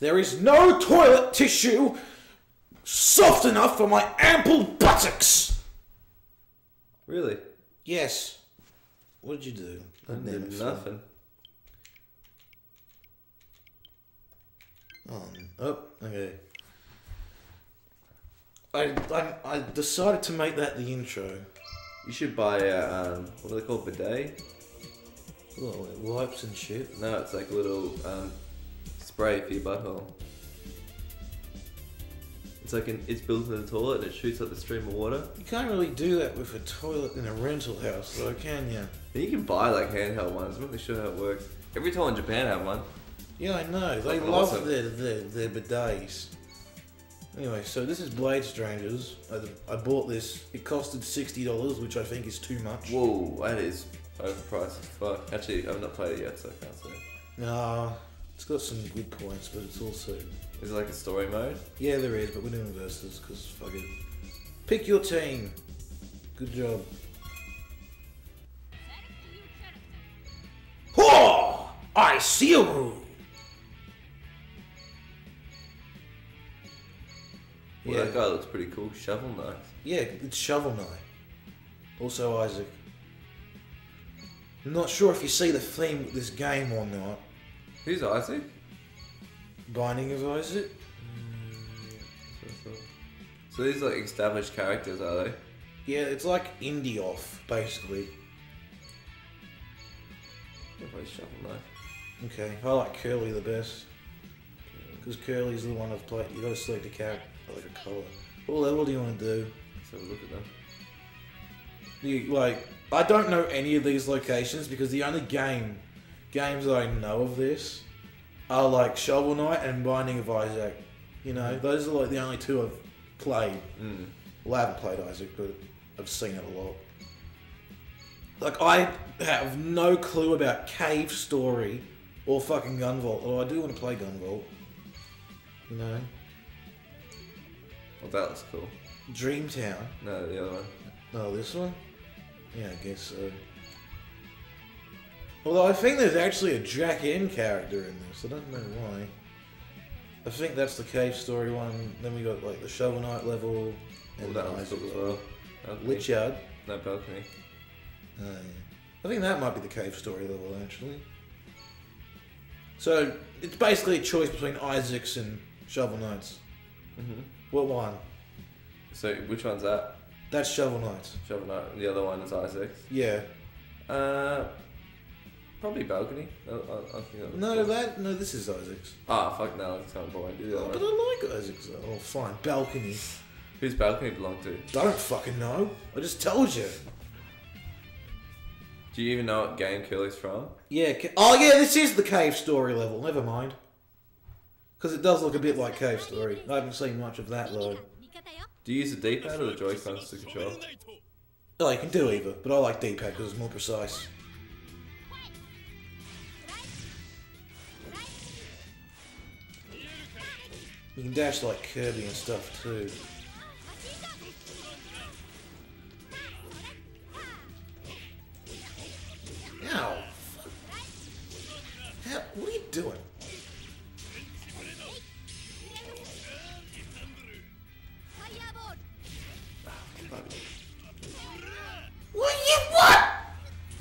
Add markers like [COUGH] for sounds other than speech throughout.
There is no toilet tissue soft enough for my ample buttocks. Really? Yes. What did you do? I did nothing. Oh, oh, okay. I, I I decided to make that the intro. You should buy a um, what are they called? Bidet? Oh, it wipes and shit. No, it's like a little um, spray for your butthole. It's like an, it's built in the toilet and it shoots up the stream of water. You can't really do that with a toilet in a rental house, though, can you? You can buy like handheld ones. I'm not really sure how it works. Every toilet in Japan have one. Yeah, I know. They Fucking love awesome. their, their their bidets. Anyway, so this is Blade Strangers. I, I bought this. It costed sixty dollars, which I think is too much. Whoa, that is overpriced as fuck. Actually, I've not played it yet, so I can't say. Nah, it's got some good points, but it's also Is it like a story mode? yeah, there is, but we're doing versus because fuck it. Pick your team. Good job. Oh, I see a room. Well, Yeah. that guy looks pretty cool. Shovel Knight. Yeah, it's Shovel Knight. Also Isaac. I'm not sure if you see the theme with this game or not. Who's Isaac? Binding of Isaac? Mm, so these are like established characters, are they? Yeah, it's like indie off, basically. Everybody's Shovel Knight. Okay, I like Curly the best. Because Curly's the one I've played. You gotta select a character, like a colour. What level do you want to do? Let's have a look at them. You, like, I don't know any of these locations because the only game, games that I know of this are like Shovel Knight and Binding of Isaac. You know, those are like the only two I've played. Mm. Well, I haven't played Isaac, but I've seen it a lot. Like, I have no clue about Cave Story or fucking Gunvolt, although I do want to play Gunvolt. You know? Well, that looks cool. Dreamtown. No, the other one. Oh, this one? Yeah, I guess so. Although I think there's actually a Jack N character in this. I don't know why. I think that's the cave story one. Then we got like the Shovel Knight level Well, and that the one's cool as well. Balcony. Lich Yard. No balcony. Oh, yeah. I think that might be the cave story level actually. So it's basically a choice between Isaacs and Shovel Knights. hmm What one? So which one's that? That's Shovel Knight. Shovel Knight. The other one is Isaac's. Yeah. Uh, probably balcony. I, I, I think that No, that no. This is Isaacs. Ah, fuck no, it's kind of boring. Do the Oh, but. I like Isaacs. though. Oh, fine. Balcony. Whose balcony belong to? Don't fucking know. I just told you. Do you even know what game Curly's from? Yeah. Oh, yeah. This is the cave story level. Never mind. Because it does look a bit like cave story. I haven't seen much of that though. Do you use the D-pad or the Joy-Cons to control? Oh, you can do either, but I like D-pad because it's more precise. You can dash like Kirby and stuff too. Ow! How, what are you doing? What you what?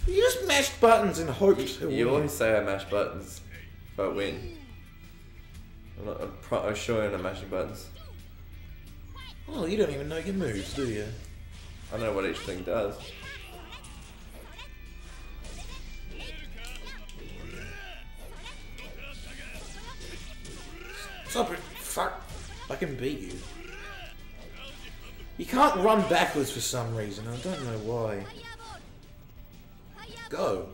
You just mashed buttons and hoped You always say I mash buttons I win. I'm not. I'm, pro- I'm sure I'm not mashing buttons. Oh, you don't even know your moves, do you? I know what each thing does. Stop it. Fuck. I can beat you. You can't run backwards for some reason. I don't know why. Go.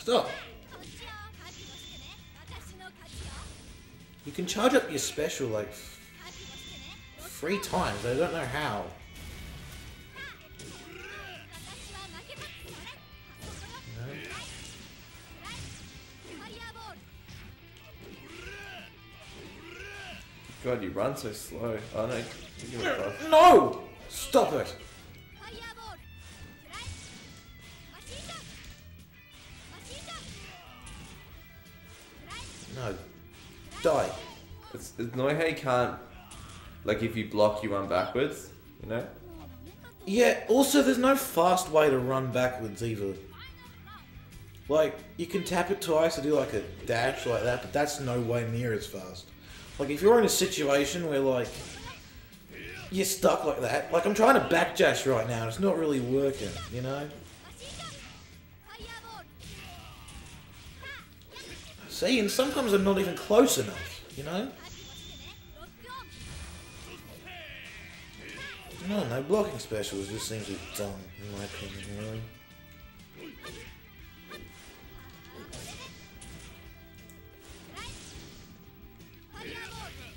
Stop. You can charge up your special like three times. I don't know how. God, you run so slow. Oh no, you give me a buff. No! Stop it! It's, annoying how you can't, like, if you block, you run backwards. You know? Yeah, also there's no fast way to run backwards either. Like, you can tap it twice to do like a dash like that, but that's no way near as fast. Like, if you're in a situation where, like, you're stuck like that, like, I'm trying to back dash right now, it's not really working, you know? See, and sometimes I'm not even close enough, you know? No, no blocking specials just seems a bit dumb, in my opinion, really.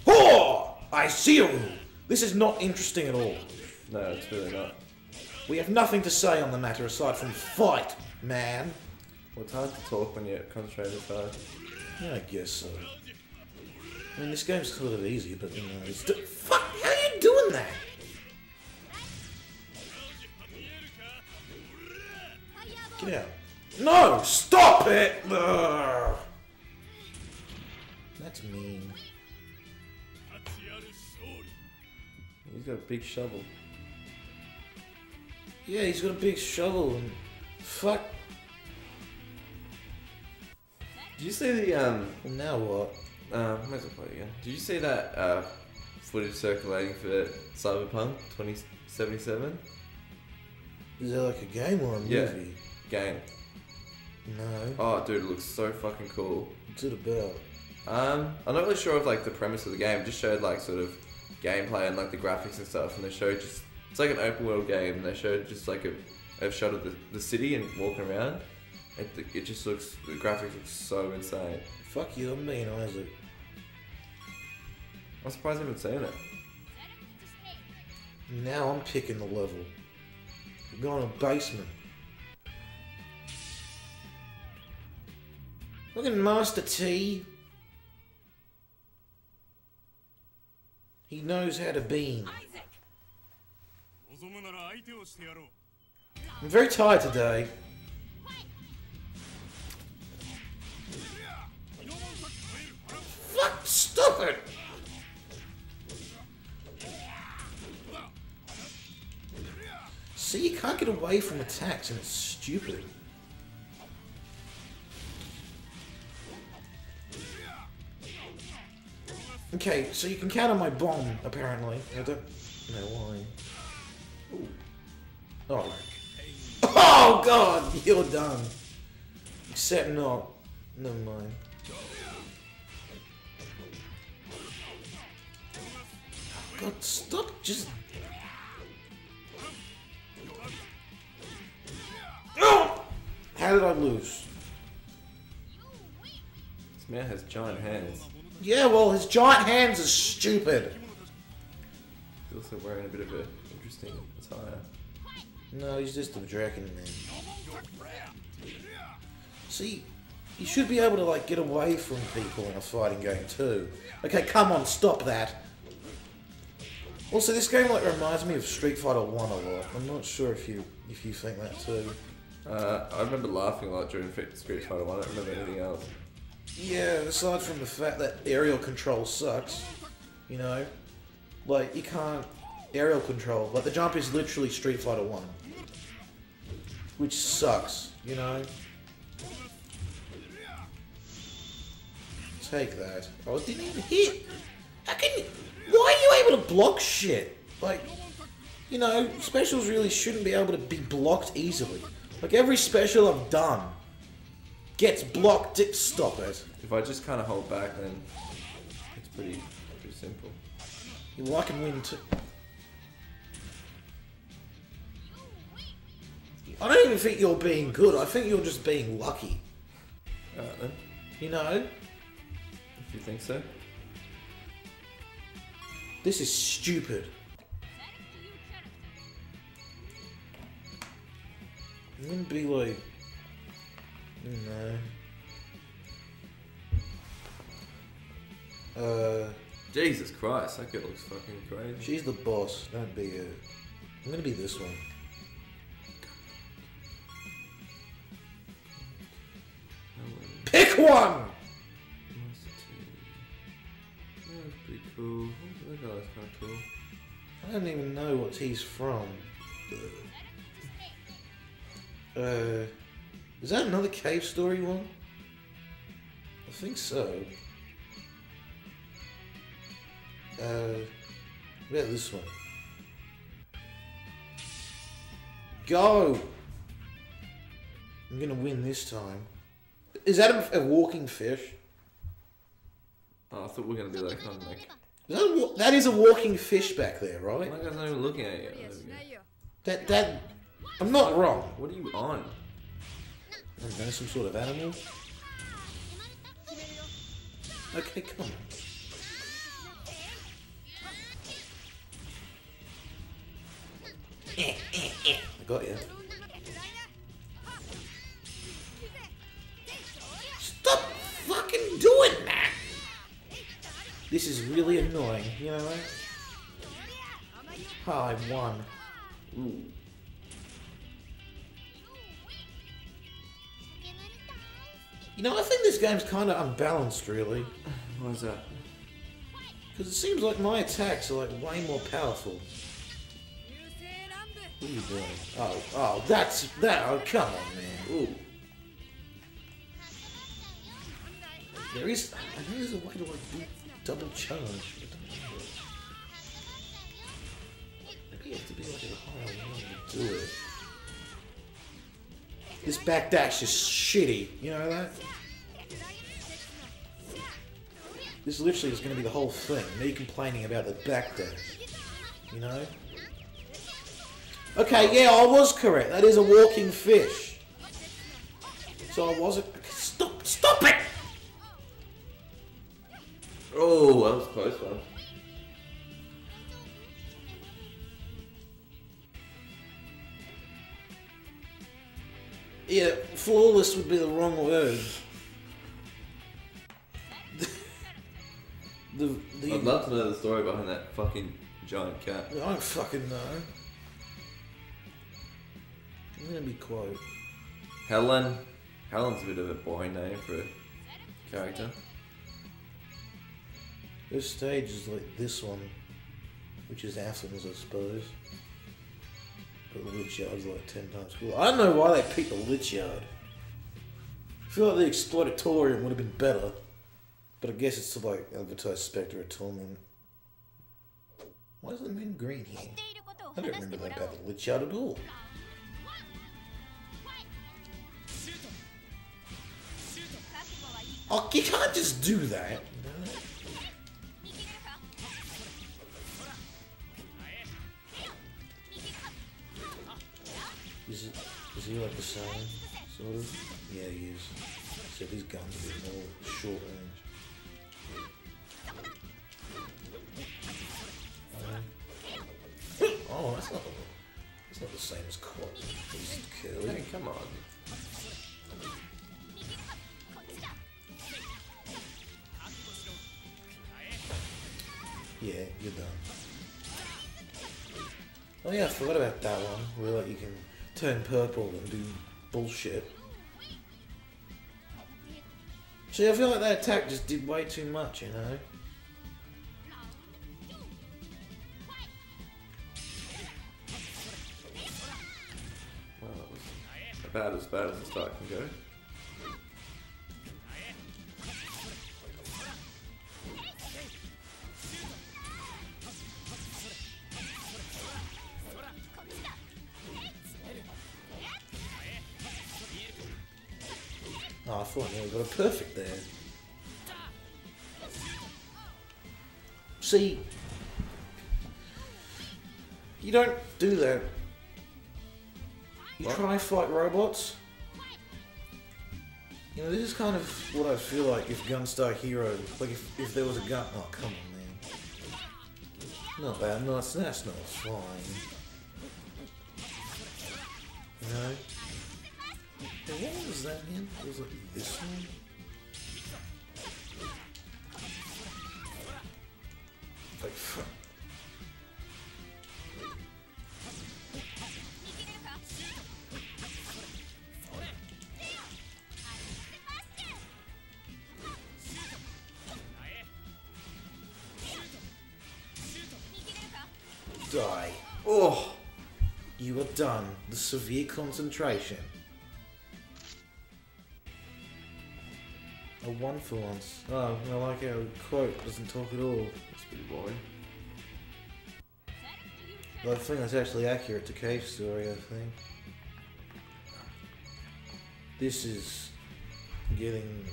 Oh! I see you! This is not interesting at all. No, it's really not. We have nothing to say on the matter aside from fight, man. Well, it's hard to talk when you're concentrated hard. Yeah, I guess so. I mean, this game's sort of easy, but you know, it's. D- Fuck! How are you doing that? Get out. No! Stop it! Ugh. That's mean. He's got a big shovel. Yeah, he's got a big shovel and. Fuck. Did you see the um? Well, now what? Uh, might as well play it again. Did you see that uh, footage circulating for Cyberpunk 2077 Is that like a game or a Yeah. Game? No. Oh, dude, it looks so fucking cool. What's it about? Um, I'm not really sure of like the premise of the game. It just showed like sort of gameplay and like the graphics and stuff, and they showed just it's like an open world game. And they showed just like a, a shot of the, the city and walking around. It, it just looks the graphics look so insane. Fuck you, I'm being Isaac. I'm surprised I haven't seen it. Now I'm picking the level. We're going to basement. Look at Master T. He knows how to beam. I'm very tired today. Fuck, stop it! See, you can't get away from attacks and it's stupid. Okay, so you can count on my bomb, apparently. I don't know why. Ooh. Oh. Oh god, you're done. Except not. Never mind. God, stop just. Oh! How did I lose? This man has giant hands. Yeah, well, his giant hands are stupid. He's also wearing a bit of an interesting attire. No, he's just a dragon man. See, you should be able to like get away from people in a fighting game too. Okay, come on, stop that. Also, this game like reminds me of Street Fighter One a lot. I'm not sure if you if you think that too. Uh, I remember laughing a lot during Street Fighter 1. I don't remember anything else. Yeah, aside from the fact that aerial control sucks, you know, like you can't aerial control. Like the jump is literally Street Fighter One, which sucks, you know. Take that. Oh, it didn't even hit. How can you? Why are you able to block shit? Like, you know, specials really shouldn't be able to be blocked easily. Like every special I've done gets blocked. Stop it. If I just kind of hold back, then it's pretty pretty simple. Well, I can win too. I don't even think you're being good. I think you're just being lucky. Alright then, You know? if you think so. This is stupid. I'm gonna be like. No. Uh. Jesus Christ, that girl looks fucking crazy. She's the boss. Don't be her. I'm gonna be this one. Pick one. That's pretty cool. That guy's kind of cool. I don't even know what he's from. Uh. Is that another cave story one? I think so. Uh, what about this one? Go! I'm gonna win this time. Is that a, a walking fish? Oh, I thought we were gonna do that kind of like. Is that, that is a walking fish back there, right? That guy's not even looking at you. That that I'm not wrong. What are you on? I don't know, some sort of animal. Okay, come on. Eh, eh, eh. I got you. Stop fucking doing that! This is really annoying, you know that? Oh, I won. Ooh. You know, I think this game's kind of unbalanced, really. Why is that? Because it seems like my attacks are like way more powerful. What are you doing? Oh, oh, that's that. Oh, come on, man. Ooh. There is, I know there's a way to like do double charge. Maybe you have to be like a higher one to do it. This backdash is shitty. You know that? This literally is going to be the whole thing. Me complaining about the backdash. You know? Okay, yeah, I was correct. That is a walking fish. So I wasn't. Stop! Stop it! Oh, that was close one. Yeah, flawless would be the wrong word. the the. I'd love to know the story behind that fucking giant cat. I don't fucking know. I'm gonna be quiet. Helen. Helen's a bit of a boring name for a character. This stage is like this one, which is Athens, I suppose. But the Yard's like ten times cooler. I don't know why they picked the Lich Yard. I feel like the Explodatorium would have been better. But I guess it's to like advertise Specter of Torment. Why is the moon green here? I don't remember that about the Lich Yard at all. Oh, you can't just do that. Is he like the same sort of? Yeah, he is. Except his guns are a bit more short range. Um, oh, that's not. It's not the same as Quote. He's. Hey, come on. Yeah, you're done. Oh yeah, I forgot about that one. Where like you can turn purple and do bullshit. See, I feel like that attack just did way too much, you know? Well, that was about as bad as the start can go. I got a perfect there. See, you don't do that. You What? try fight robots. You know, this is kind of what I feel like if Gunstar Hero, like if, if there was a gun. Oh, come on, man. Not bad. No, that's, that's not fine. You know? Hey, what was that again? It was like this one? Like, fuck. Die. Oh, You are done. The severe concentration. I one for once. Oh, I like how quote doesn't talk at all. that's pretty boring. But I think that's actually accurate to Cave Story, I think. This is getting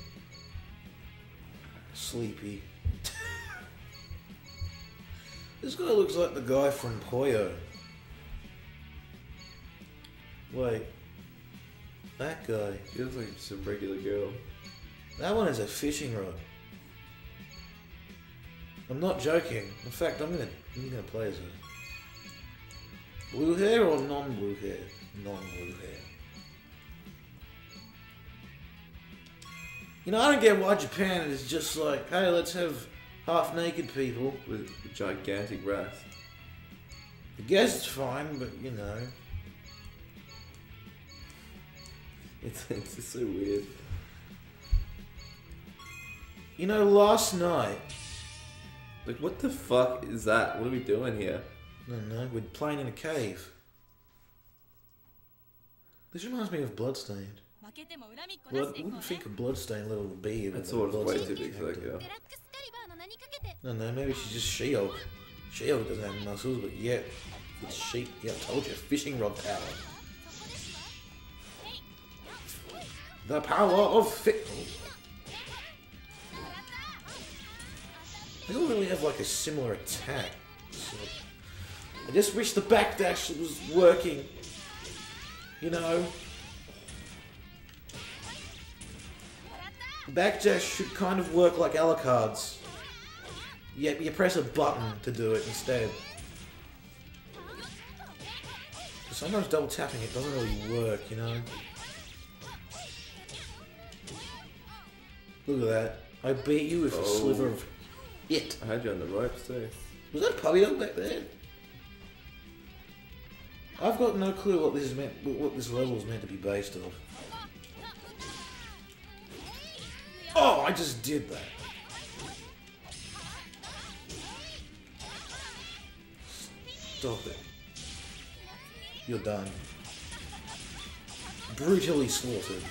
sleepy. [LAUGHS] this guy looks like the guy from Poyo. Wait. That guy. He looks like just a regular girl. That one is a fishing rod. I'm not joking. In fact, I'm gonna I'm gonna play as a blue hair or non-blue hair. Non-blue hair. You know, I don't get why Japan is just like, hey, let's have half-naked people. with gigantic breasts. I guess it's fine, but you know, [LAUGHS] It's, it's so weird. You know, last night. Like, what the fuck is that? What are we doing here? No, no, we're playing in a cave. This reminds me of Bloodstained. I wouldn't think a Bloodstained little bee. That's sort of way too big for that girl. No, no, maybe she's just She-Hulk. She-Hulk doesn't have muscles, but yeah, it's sheep. Yeah, I told you, fishing rod power. The power of fit. Oh. They all really have like a similar attack. So, I just wish the backdash was working. You know, backdash should kind of work like Alucard's. Yeah, you press a button to do it instead. Sometimes double tapping it doesn't really work, you know. Look at that. I beat you with a Oh. sliver of it. I had you on the ropes too. Was that a puppy dog back there? I've got no clue what this is meant, what this level is meant to be based off. Oh, I just did that. Stop it. You're done. Brutally slaughtered.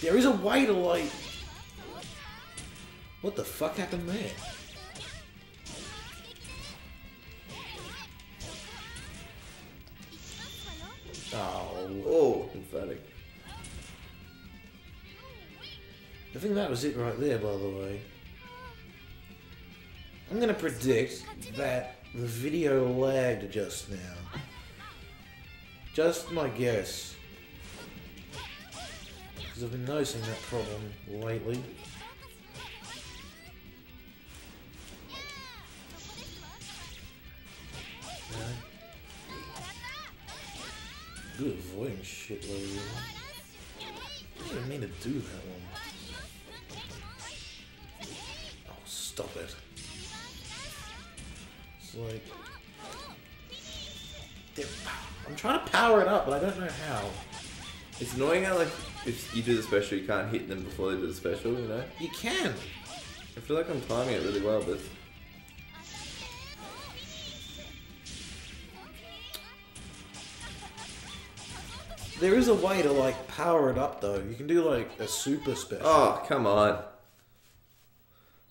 There is a way to like. What the fuck happened there? Oh, Oh, emphatic. I think that was it right there, by the way. I'm gonna predict that the video lagged just now. Just my guess. Because I've been noticing that problem lately. No. Good avoiding shit you're I didn't mean to do that one. Oh, stop it. It's like. I'm trying to power it up, but I don't know how. It's annoying how like if you do the special, you can't hit them before they do the special. You know. You can. I feel like I'm timing it really well, but There is a way to like power it up though. You can do like a super special. oh come on.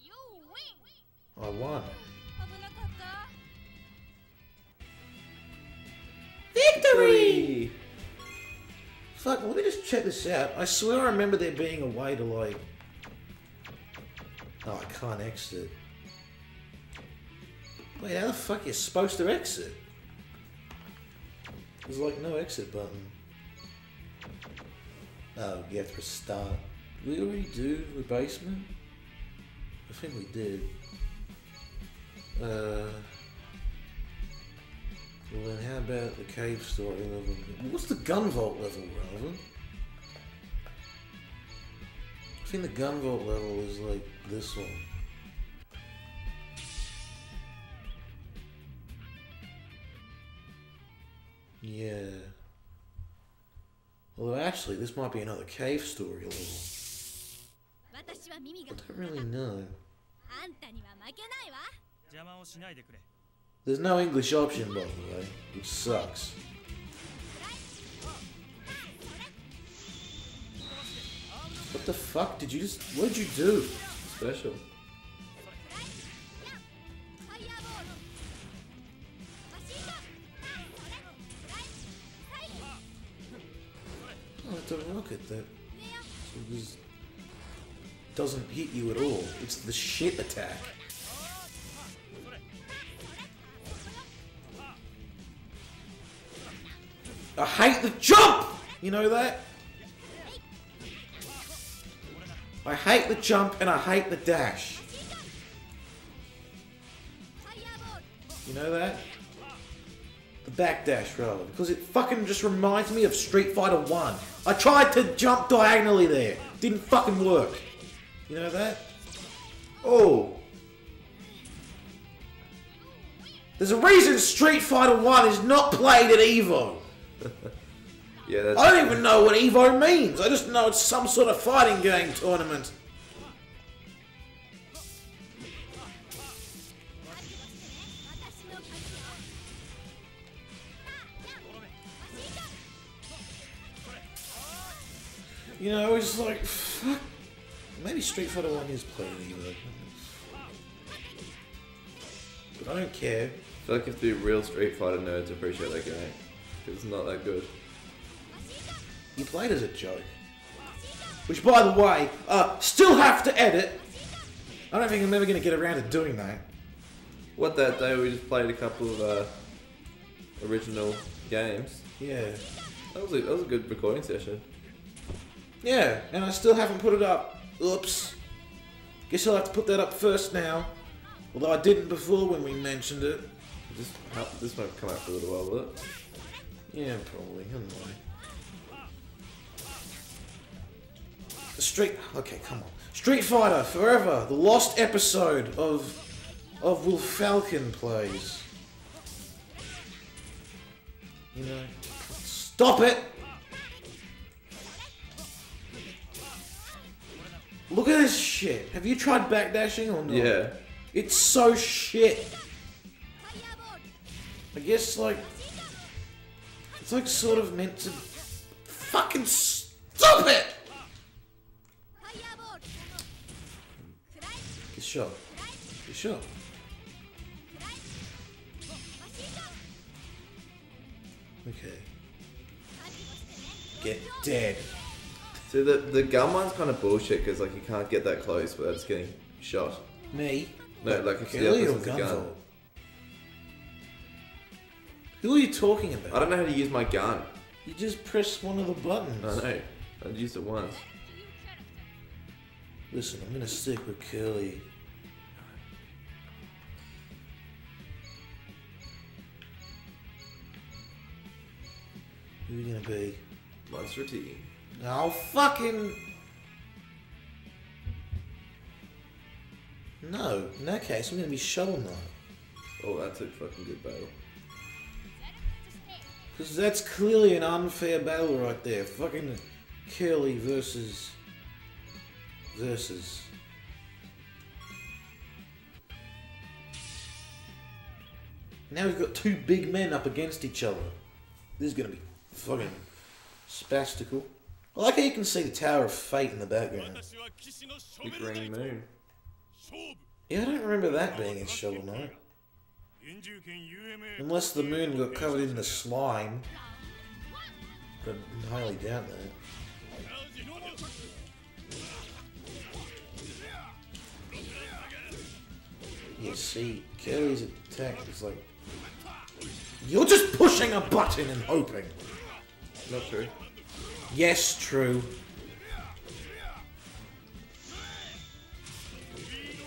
You win I won. Fuck, let me just check this out. I swear I remember there being a way to like. Oh, I can't exit. Wait, how the fuck are you supposed to exit? There's like no exit button. Oh, you have to press start. Did we already do the basement? I think we did. Uh. Well, then how about the cave story level? What's the Gunvolt level, rather? I think the Gunvolt level is like this one. Yeah. Although actually, this might be another cave story level. I don't really know. There's no English option, by the way which sucks. What the fuck did you just, what did you do? Special. Oh, it's a rocket that doesn't hit you at all. It's the shit attack. I hate the jump! You know that? I hate the jump and I hate the dash. You know that? The backdash, rather, because it fucking just reminds me of Street Fighter 1. I tried to jump diagonally there. Didn't fucking work. You know that? Oh. There's a reason Street Fighter 1 is not played at EVO. [LAUGHS] yeah, I don't even know what Evo means. I just know it's some sort of fighting game tournament. You know, it's like, fuck. Maybe Street Fighter 1 is playing But I don't care. I feel like if the real Street Fighter nerds appreciate that game. It's not that good. You played as a joke. Which, by the way, uh, still have to edit. I don't think I'm ever going to get around to doing that. What that day we just played a couple of uh, original games. Yeah. That was a, that was a good recording session. Yeah, and I still haven't put it up. Oops. Guess I'll have to put that up first now. Although I didn't before when we mentioned it. Just this won't come out for a little while, will it? Yeah, probably. The. Street. Okay, come on. Street Fighter Forever, the lost episode of of Wilfalcon plays. You know, stop it. Look at this shit. Have you tried backdashing or not? Yeah. It's so shit. I guess like it's like sort of meant to... Fucking stop it! Good shot. Good shot. Okay. Get dead. So the the gun one's kind of bullshit because like you can't get that close without just getting shot. Me? No, like a Kill gun. gun. Who are you talking about? I don't know how to use my gun. You just press one of the buttons. I know. I used it once. Listen, I'm gonna stick with Curly. Who are you gonna be? Master T. No, fucking. No, in that case, I'm gonna be Shovel Knight. Oh, that's a fucking good battle. That's clearly an unfair battle right there. Fucking Curly versus... Versus... Now we've got two big men up against each other. This is going to be fucking spastical. I like how you can see the Tower of Fate in the background. The Green Moon. Yeah, I don't remember that being in Shovel Knight. Unless the moon got covered in the slime. But I highly doubt that. You see, Kelly's attack is like... You're just pushing a button and hoping! Not true. Yes, true.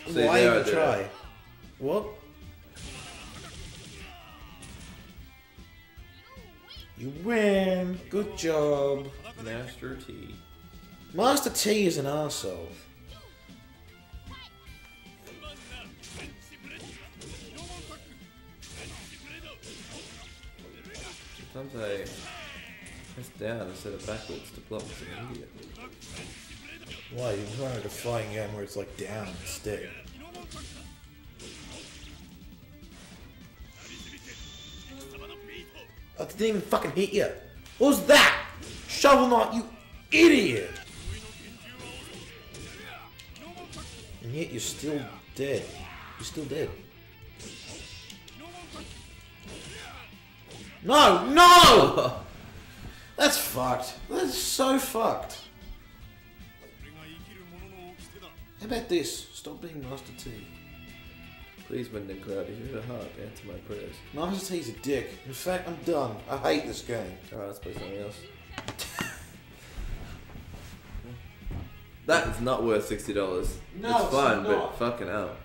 See, Why even try? What? You win. Good job. Master T. Master T is an arsehole. Sometimes I press down instead of backwards to block as an idiot. Why? You're trying a fighting game where it's like down instead. Didn't even fucking hit you. What was that? Shovel Knight, you idiot! And yet you're still dead. You're still dead. No! No! [LAUGHS] That's fucked. That's so fucked. How about this? Stop being Master T. Please, when they're cloudy, hit a heart, answer my prayers. T's a dick. In fact, I'm done. I hate this game. Alright, let's play something else. [LAUGHS] that is not worth $60. No, it's it's fun, not. but fucking hell.